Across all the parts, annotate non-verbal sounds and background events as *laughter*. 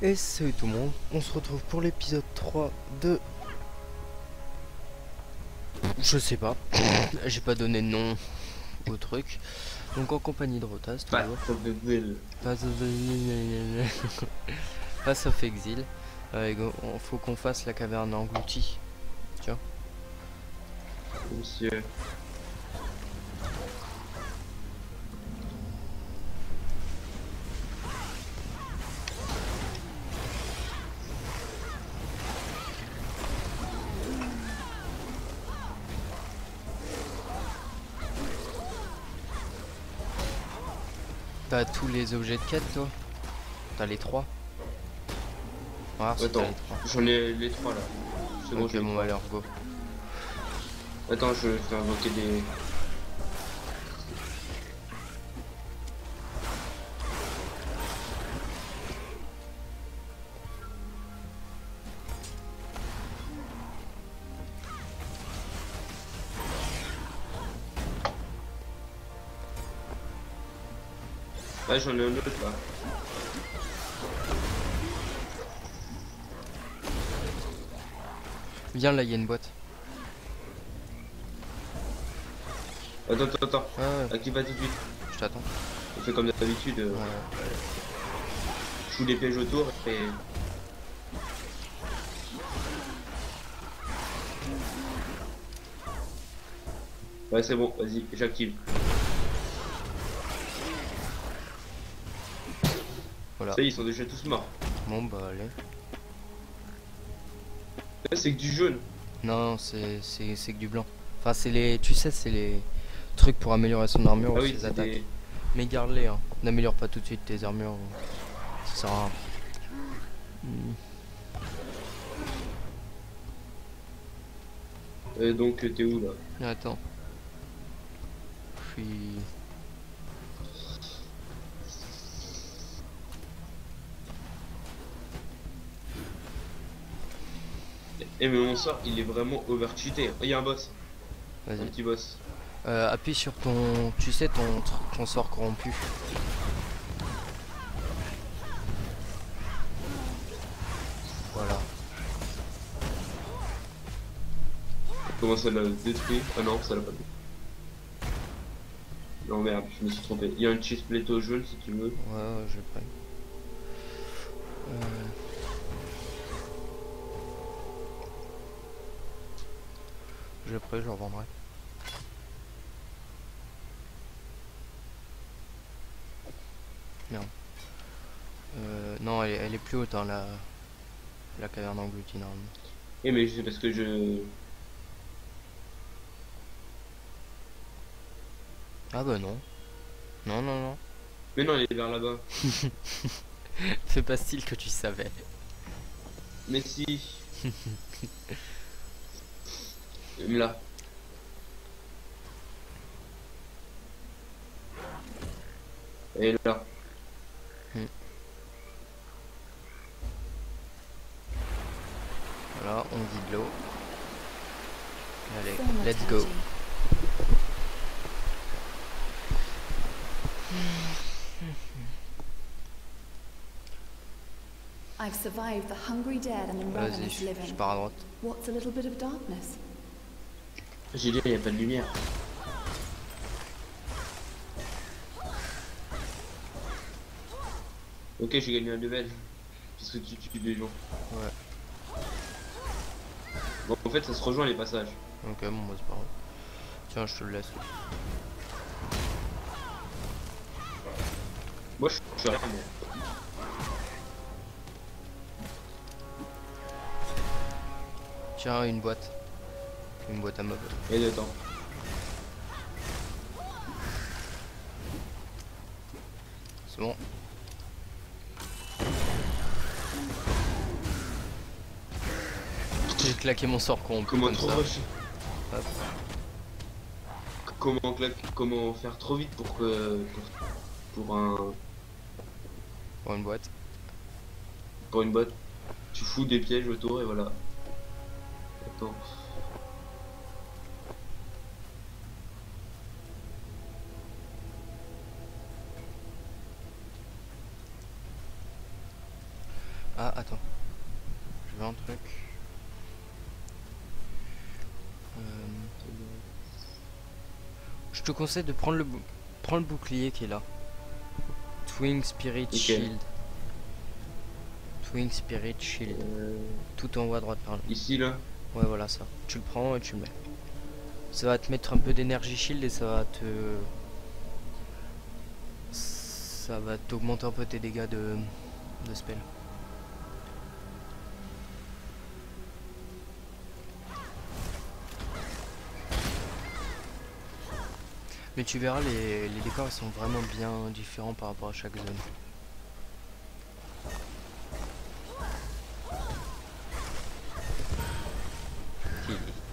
Et salut tout le monde, on se retrouve pour l'épisode 3 de... Je sais pas, *coughs* j'ai pas donné de nom au truc. Donc en compagnie de Rotas, toujours. of the Will. Path of Path of Exile. Euh, faut qu'on fasse la caverne engloutie. Monsieur. T'as tous les objets de quête toi T'as les trois Ah, Attends, j'en ai les trois là. C'est bon, alors go. Attends, je fais invoquer des. Ouais, j'en ai un autre là. Viens là, il y a une boîte. Attends, attends, attends. Ouais, ouais, Active pas tout de suite. je t'attends. On fait comme d'habitude. euh, Ouais. Je fous des pièges autour et. Ouais, c'est bon, vas-y, j'active. Voilà. Ça y est, ils sont déjà tous morts. Bon bah allez. C'est que du jaune. Non, c'est que du blanc. Enfin, c'est les. Tu sais, c'est les trucs pour améliorer son armure Ah ou oui, ses attaques. des... Mais garde-les, hein. N'améliore pas tout de suite tes armures. Ça sert à rien. Hmm. Euh, donc, t'es où là? Attends. Je suis. Eh, mais mon sort, il est vraiment overcheaté. Il y a un boss, un Vas-y. petit boss. Euh, appuie sur ton. Tu sais, ton, sort corrompu. Voilà. Comment ça l'a détruit? Ah non, ça l'a pas détruit. Non, merde, je me suis trompé. Il y a un cheese plateau jaune si tu veux. Ouais, ouais, je prends. Prends, je le revendrai. Merde. Euh, non, elle, est- elle est plus haute, hein, la, la caverne engloutie, normalement. Eh, mais c'est parce que je. Ah bah non. Non, non, non. Mais non, elle est vers là-bas. *laughs* Fais pas style que tu savais. Mais si. *laughs* là. Et là. Voilà, on vide l'eau. Allez, let's go. *laughs* I've survived the hungry dead and the Vas-y, ravenous living. pars à droite. What's a little bit of darkness? J'ai dit, il n'y a pas de lumière. Ok, j'ai gagné un level. Parce que tu tues des gens. Ouais. Bon, en fait, ça se rejoint les passages. Ok, bon, bah, c'est pas grave. Tiens, je te le laisse. Moi, je je suis rien, moi. Tiens, une boîte. Une boîte à meubles. Et de temps. C'est bon. J'ai claqué mon sort corrompu Comment comme trop. Comment, claque- comment faire trop vite pour que. Pour, pour un. Pour une boîte. Pour une botte. Tu fous des pièges autour et voilà. Attends. Ah, attends. Je veux un truc. Euh, Je te conseille de prendre le, prends le bouclier qui est là. Twin Spirit. Shield. Twin Spirit Shield. Euh, Tout en haut à droite par là. ici là. Ouais, voilà ça. Tu le prends et tu le mets. Ça va te mettre un peu d'énergie shield et ça va te. Ça va t'augmenter un peu tes dégâts de, de spell. Mais tu verras, les, décors ils sont vraiment bien différents par rapport à chaque zone.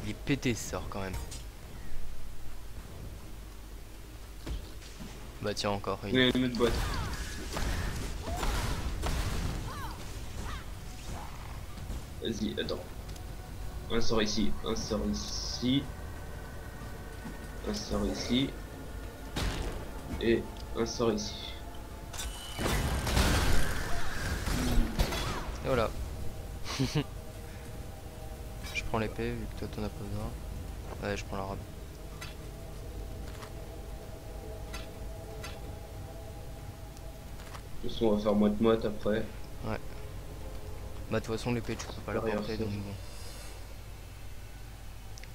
Il, est pété ce sort quand même. Bah tiens encore une. A une autre boîte. Vas-y, attends. Un sort ici, un sort ici. Un sort ici. Et un sort ici. Et voilà. *laughs* je prends l'épée vu que toi t'en as pas besoin. Ouais, je prends la robe. De toute façon, on va faire moite-moite après. Bah de toute façon l'épée tu peux pas la porter donc bon.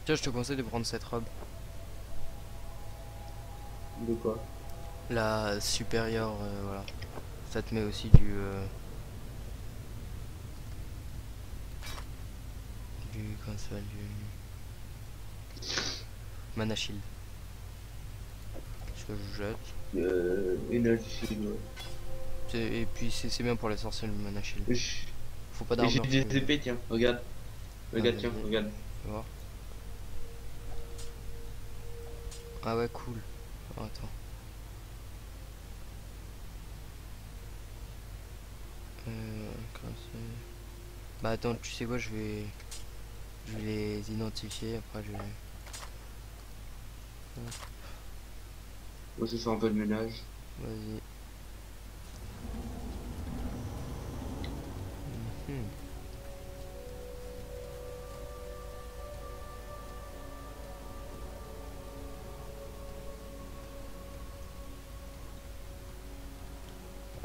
Tiens je te conseille de prendre cette robe. De quoi? La supérieure, euh, voilà. Ça te met aussi du... euh, Du... Comment ça Du... Mana shield. Ce que je jette. Euh, Et puis c'est bien pour les sorciers le mana shield. Faut pas et J'ai d'armure. des épées, tiens, regarde. Regarde, Ah, tiens, regarde. Voir. Ah ouais, cool. Attends. Euh, comment c'est bah attends, tu sais quoi, je vais... Je vais les identifier, après je vais... Moi, je fais un peu de ménage. Vas-y. Mhm.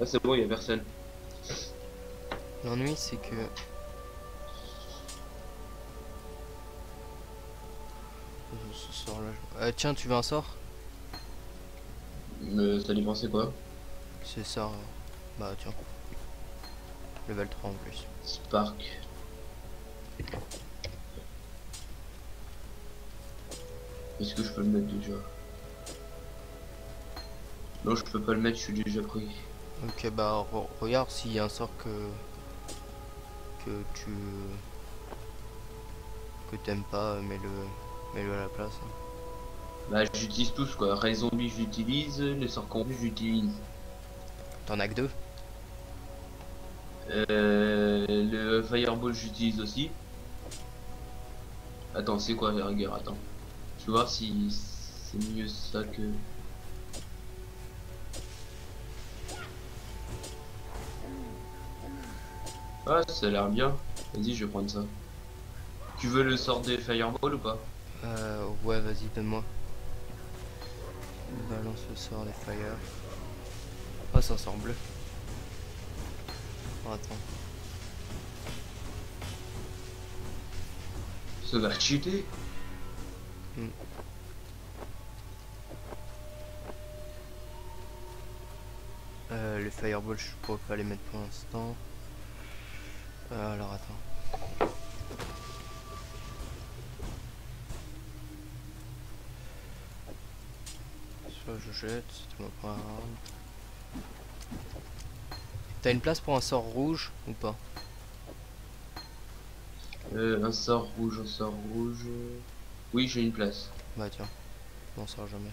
Ah, c'est bon, il y a personne. L'ennui c'est que... Ce sort là... Euh, tiens, tu veux un sort? Euh, ça dépend, c'est quoi? C'est ça. Bah tiens. Level 3 en plus. Spark. Est-ce que je peux le mettre déjà? Non, je peux pas le mettre, je suis déjà pris. Ok bah re- regarde s'il y a un sort que que tu que t'aimes pas mets-le mets-le à la place. hein. Bah, j'utilise tous quoi. Ray Zombie, j'utilise. Les sorts combus, j'utilise. T'en as que deux? Euh, le Fireball, j'utilise aussi. Attends, c'est quoi la rigueur Attends. Je vais voir si c'est mieux ça que. Ah, ça a l'air bien. Vas-y, je vais prendre ça. Tu veux le sort des Fireball ou pas? Euh ouais vas-y donne-moi. Balance le sort des fire. C'est un sort bleu. Oh, attends. Ça va cheater Euh, les fireballs je pourrais pas les mettre pour l'instant. Euh, alors attends. Soit je jette, c'est mon point. T'as une place pour un sort rouge ou pas Euh, un sort rouge, un sort rouge. Oui, j'ai une place. Bah tiens, m'en sors jamais.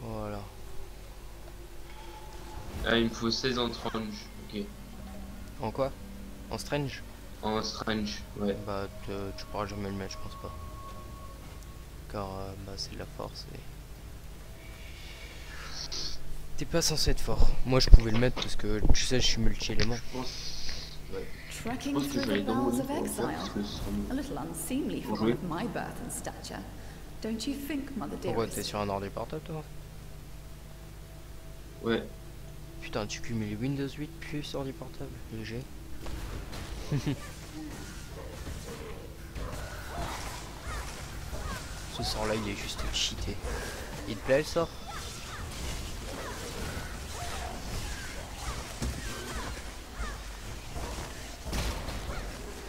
Voilà. Ah, il me faut 16 en strange. Ok. En quoi? En strange? En strange, ouais. Bah te- tu pourras jamais le mettre, je pense pas. Car euh, bah c'est de la force et T'es pas censé être fort. Moi je pouvais le mettre parce que tu sais, je suis multi-élément. Je pense. Ouais. Je pense que je through vais dans mon pour le faire exile. parce que ce sera mieux. A little unseemly for Pour one jouer. of my birth and stature. Don't you think, Mother Pourquoi t'es sur un ordi portable toi? Ouais. Putain, tu cumules Windows 8 plus ordi portable. Léger. *laughs* Ce sort là il est juste cheaté. Il te plaît le sort?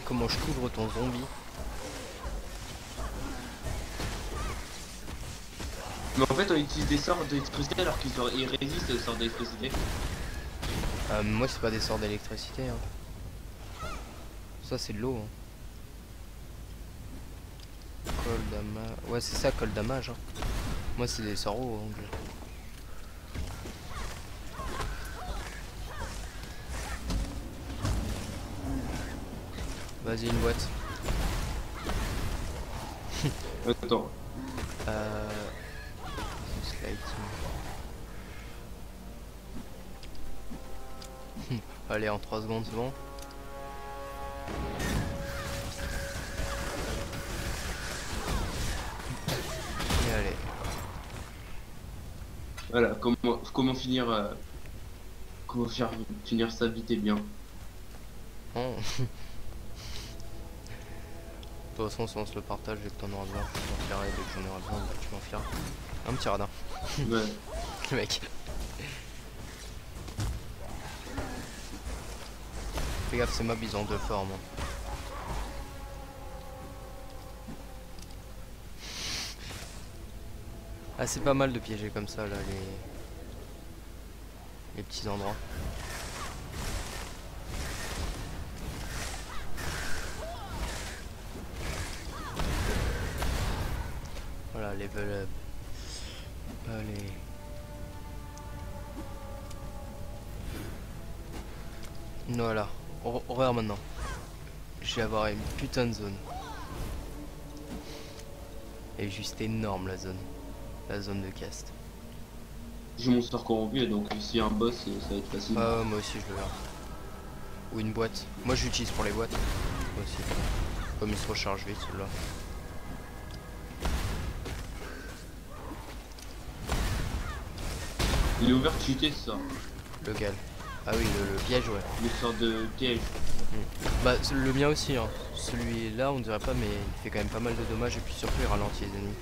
Comment je couvre ton zombie? Mais en fait, on utilise des sorts d'électricité alors qu'ils résistent aux sorts d'électricité. Euh, Moi c'est pas des sorts d'électricité. hein. Ça c'est de l'eau. Hein. Col damage. Ouais c'est ça col damage. Hein. Moi c'est des sorts eau. Hein, Vas-y une boîte. *laughs* Attends. Euh... Allez en 3 secondes c'est bon. Et allez. Voilà, comment, comment finir. euh, comment faire finir ça vite et bien. Oh. *laughs* De toute façon si on se le partage et que t'en auras besoin, je fierai, dès que j'en aurai besoin, bah, tu m'en fieras. Un petit radin, Ouais. *laughs* le mec. Fais gaffe, c'est ma bise en deux formes. hein. Ah c'est pas mal de piéger comme ça là les les petits endroits. Voilà level up. Allez. Voilà. Re- Regarde maintenant. Je vais avoir une putain de zone. Elle est juste énorme la zone. La zone de cast. J'ai mon sort corrompu donc s'il y a un boss, euh, ça va être facile. Ah moi aussi je le verrai. Ou une boîte. Moi j'utilise pour les boîtes. Moi aussi. Comme il se recharge vite celui-là. Il est ouvert cheaté ce sort. Ah oui, le, le piège ouais. Le sort de piège. Bah c'est le mien aussi hein. Celui-là on dirait pas mais il fait quand même pas mal de dommages et puis surtout il ralentit les ennemis.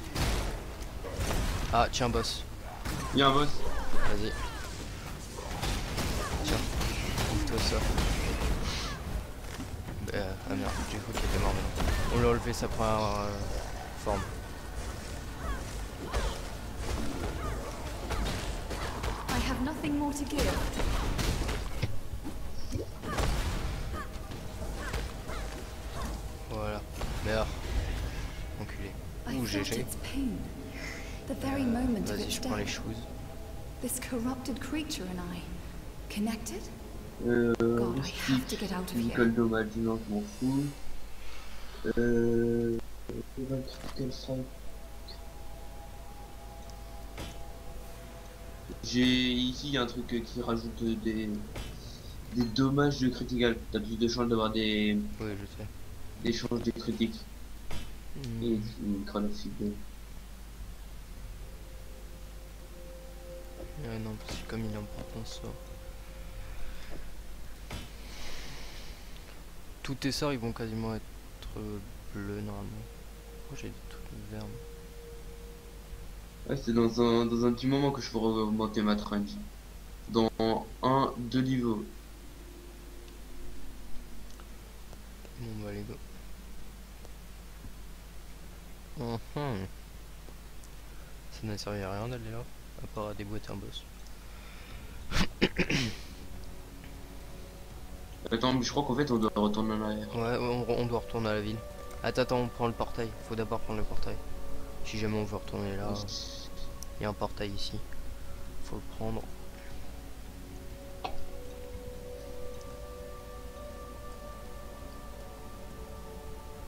Ah tiens boss. Il y a un boss. Vas-y. Tiens. Ouvre-toi ça. Euh, ah merde, j'ai cru qu'il était mort maintenant. On l'a enlevé sa première euh, forme. I have nothing more to give. GG. its pain. The very moment of Vas-y, its je prends les death. choses. This corrupted creature and I. Connected? Euh. God, I have to get out of here. Nicole dommage, je m'en fous. Euh. J'ai ici il y a un truc euh, qui rajoute euh, des des dommages de critical. T'as plus de chance d'avoir des Oui, je sais. des chances de critique et Hmm. une. Ouais, non, parce que comme il est important ça. Tous tes sorts ils vont quasiment être euh, bleus normalement. Pourquoi j'ai des trucs verts Ouais, c'est dans un dans un petit moment que je pourrais augmenter ma range. Dans un, deux niveaux. Bon bah les Mhm. Ça n'a servi à rien d'aller là, à part à déboîter un boss. *coughs* Attends, je crois qu'en fait on doit retourner en arrière. Ouais, on, on doit retourner à la ville. Attends, attends, on prend le portail. Faut d'abord prendre le portail. Si jamais on veut retourner là, il y a un portail ici. Faut le prendre.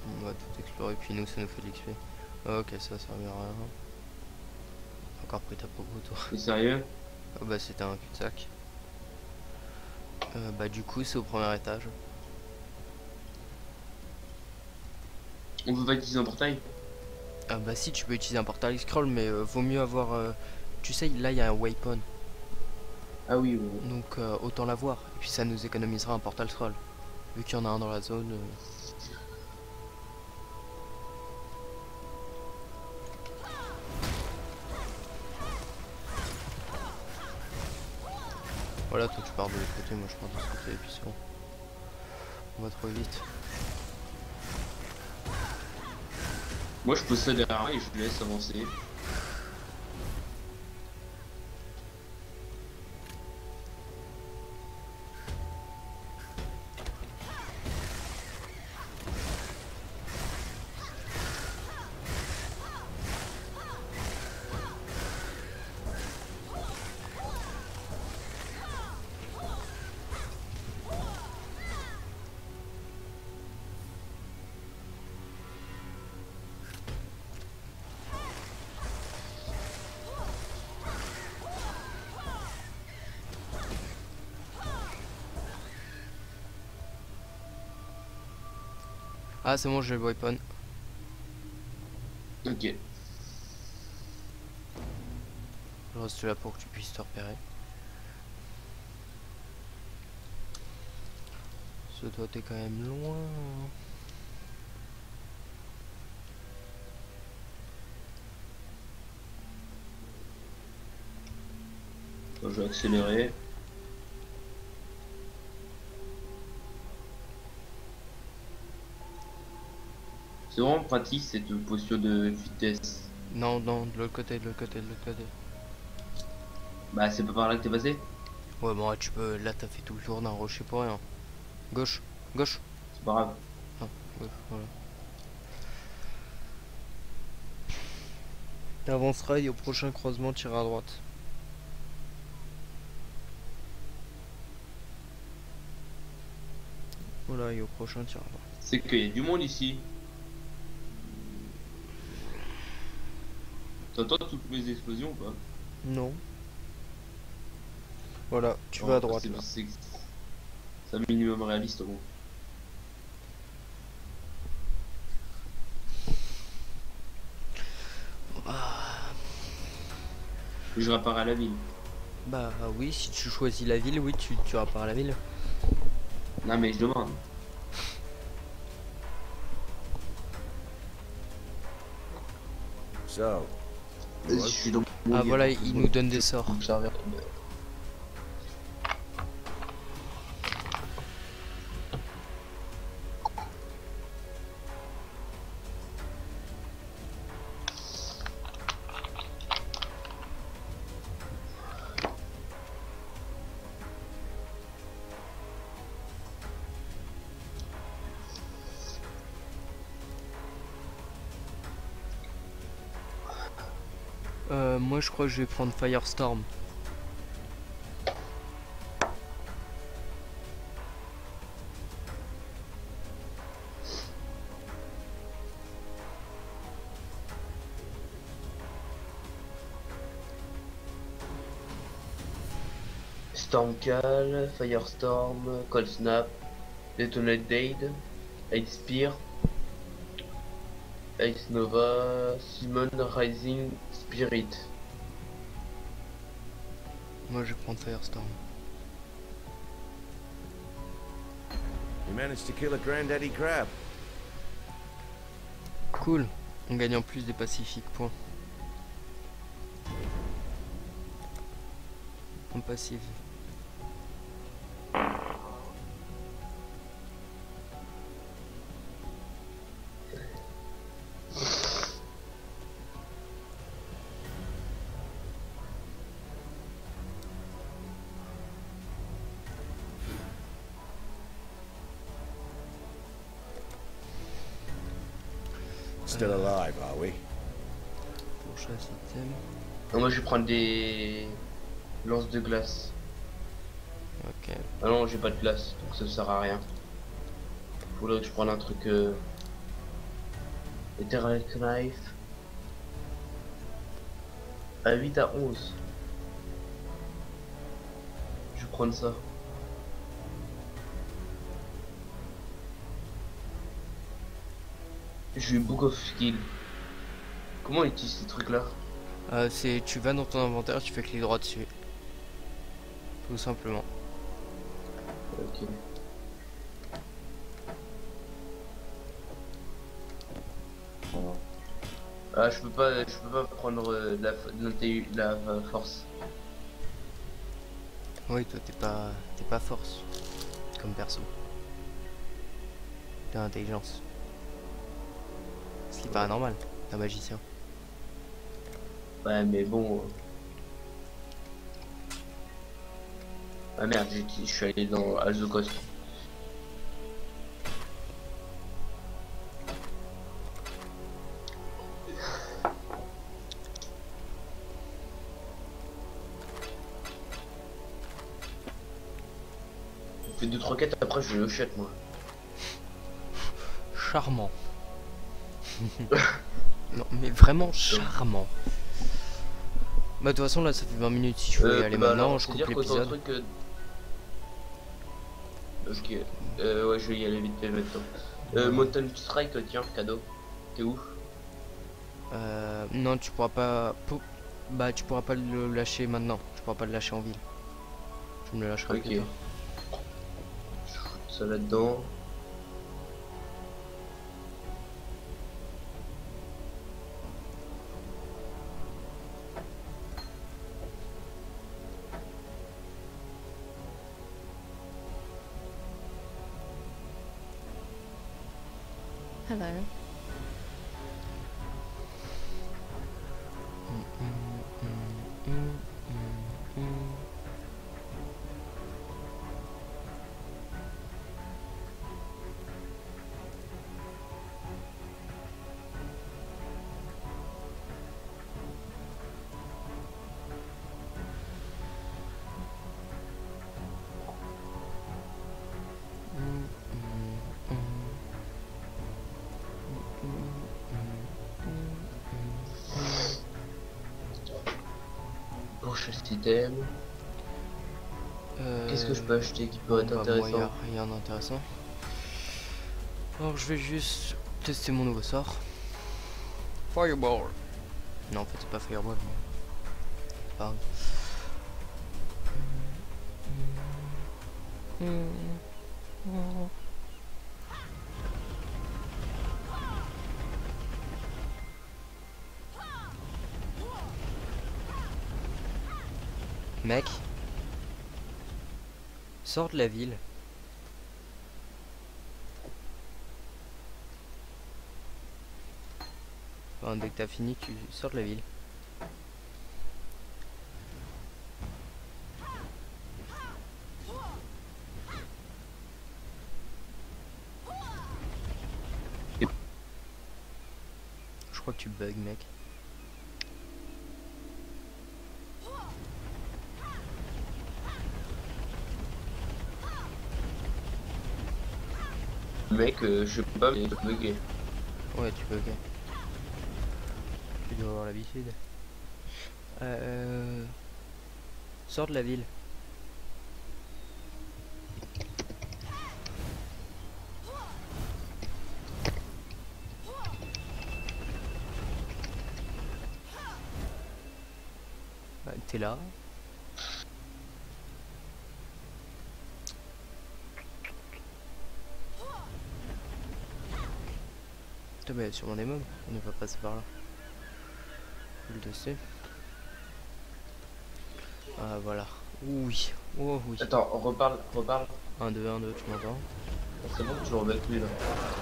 On va tout explorer, puis nous ça nous fait de l'XP. Ok, ça servira à rien. Encore pris ta pogo toi. T'es sérieux? Ah bah c'était un cul-de-sac. Euh, bah du coup c'est au premier étage. On veut pas utiliser un portail? Ah bah si tu peux utiliser un portail scroll mais euh, vaut mieux avoir... euh, Tu sais là il y a un waypoint Ah oui, oui, oui. donc euh, autant l'avoir. Et puis ça nous économisera un portal scroll. Vu qu'il y en a un dans la zone. Voilà toi tu pars de l'autre côté, moi je pars de ce côté et puis c'est bon. On va trop vite. Moi je pose ça derrière et je le laisse avancer. Ah c'est bon j'ai le waypoint. Ok. Je reste là pour que tu puisses te repérer. Ce toi t'es quand même loin. Je vais accélérer. C'est vraiment pratique cette posture de vitesse. Non, non, de l'autre côté, de l'autre côté, de l'autre côté. Bah c'est pas par là que t'es passé? Ouais bon là, tu peux. Là t'as fait tout le tour d'un rocher pour rien. Gauche, gauche, C'est pas grave. gauche, voilà. T'avanceras et au prochain croisement tu iras à droite. Voilà et au prochain tu iras à droite. C'est qu'il y a du monde ici. T'entends toutes mes explosions ou pas Non. Voilà, tu vas à droite c'est- là. C'est c'est un minimum réaliste bon. Je répare à la ville. Bah oui, si tu choisis la ville, oui, tu, tu repars à la ville. Non mais je demande. So, Je suis dans Ah voilà, il nous donne des sorts. Observer. Je crois que je vais prendre Firestorm. Stormcall, Firestorm, Cold Snap, Detonate Dade, Ice Spear, Ice Nova, Simon Rising Spirit. Moi je vais prendre Firestorm. we managed to kill a granddaddy crab. Cool. On gagne en plus des pacifiques points. En passif. Still alive, are we? Système. Ah, moi je vais prendre des lances de glace. Ok. Ah non, j'ai pas de glace, donc ça sert à rien. Faudrait que je prenne un truc. Euh... Eternal Knife. À 8 à 11. prendre ça. J'ai eu Book of Skill. Comment on utilise ces trucs là Euh, c'est tu vas dans ton inventaire, tu fais clic droit dessus. Tout simplement. Ok. Ah, je peux pas, je peux pas prendre euh, de la, de l'inté- de la force. Oui, toi t'es pas t'es pas force comme perso. T'es intelligence. Ce qui paraît normal, un magicien. Ouais, mais bon. euh. Ah merde, j'ai- je suis allé dans Azokos. Je fais deux trois quêtes après je le jette moi. Charmant. *laughs* non, mais vraiment charmant. Bah de toute façon là ça fait 20 minutes si je veux y aller bah maintenant, alors, je coupe l'épisode. que- Ok, euh, ouais je vais y aller vite fait maintenant. Euh, Mountain Strike, tiens, cadeau. T'es où? Euh, non tu pourras pas... Bah tu pourras pas le lâcher maintenant, tu pourras pas le lâcher en ville. Je me le lâcherai Ok. plus tard. Je ça là-dedans. Hello. Système. Qu'est-ce que je peux acheter qui peut être Euh, Bah, y intéressant a rien d'intéressant. Alors je vais juste tester mon nouveau sort. Fireball. Non en fait c'est pas Fireball. mais c'est pas grave. Mec, sors de la ville. Dès que t'as fini, tu sors de la ville. Je crois que tu bugs, mec. Mec, euh, je sais pas, mais est bugué. Ouais, tu bugs. Tu dois avoir l'habitude. Euh... Sors de la ville. T'es là. Mais il y a sûrement des mobs. On ne va passer par là. Faut le tester. Ah, voilà. Oui. Oh oui. Attends, on reparle, reparle. 1, 2, 1, 2, tu m'entends? C'est bon, tu le remets plus là.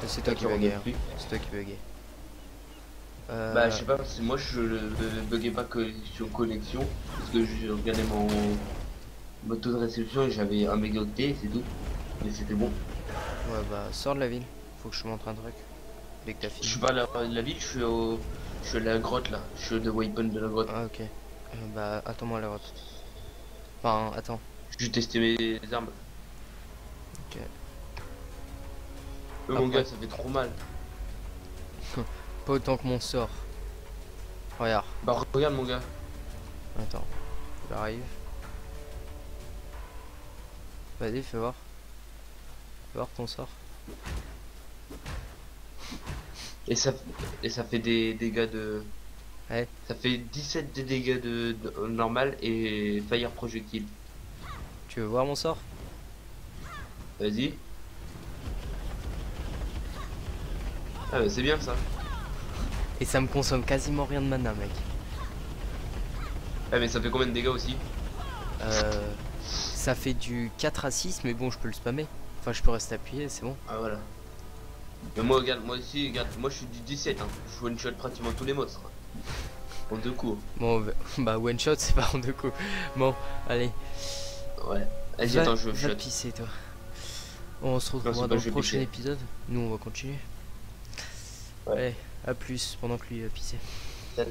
C'est toi qui remets hein. C'est toi qui buguais. Euh, Bah, je sais pas, parce que moi je le le buguais pas que sur connexion. Parce que je regardais mon, mon taux de réception et j'avais un mégaoctet, c'est tout. Mais c'était bon. Ouais, bah, sors de la ville. Faut que je te montre un truc. Dès que t'as Je suis pas à la, la ville, je suis au. Je suis à la grotte là. Je suis au weapon de la grotte. Ah, ok. Euh, bah, attends-moi la grotte. Enfin, attends. J'ai testé mes armes. Ok. Euh, mon gars, ça fait trop mal. *laughs* Pas autant que mon sort. Regarde. Bah, regarde mon gars. Attends. J'arrive. Vas-y, fais voir. Fais voir ton sort. Et ça, et ça fait des dégâts de. Ouais. Ça fait 17 de dégâts de, de- normal et fire projectile. Tu veux voir mon sort? Vas-y. Ah bah c'est bien ça. Et ça me consomme quasiment rien de mana, mec. Ah mais ça fait combien de dégâts aussi? Euh, ça fait du 4 à 6, mais bon, je peux le spammer. Enfin, je peux rester appuyé, c'est bon. Ah voilà. Mais moi regarde, moi aussi, regarde, moi je suis du 17 hein. Je one shot pratiquement tous les monstres. En deux coups. Bon, *laughs* bah- one shot, c'est pas en deux coups. Bon, allez. Ouais. Vas-y Va- attends je va shot. pisser, toi. On se retrouvera dans le vais prochain épisode. Nous, on va continuer. Ouais. Allez, à plus pendant que lui a pissé. Salut.